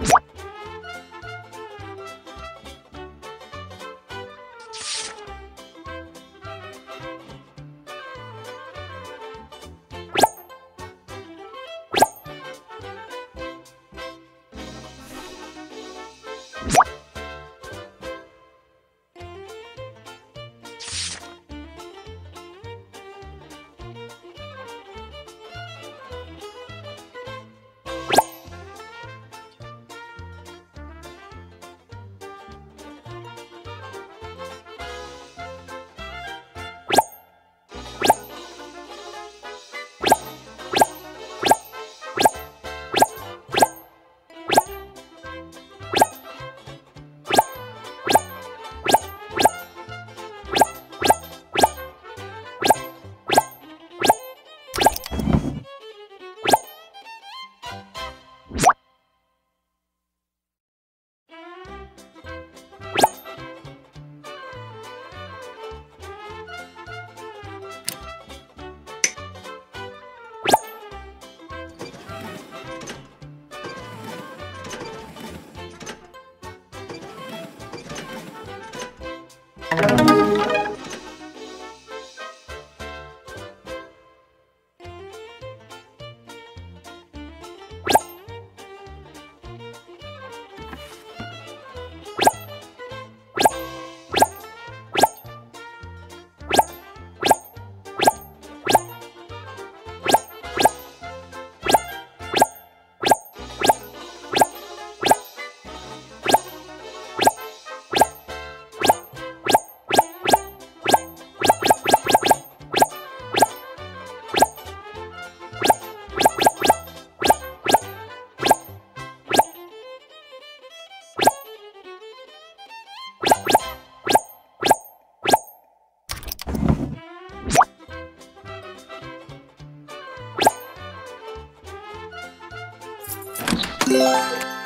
you Música you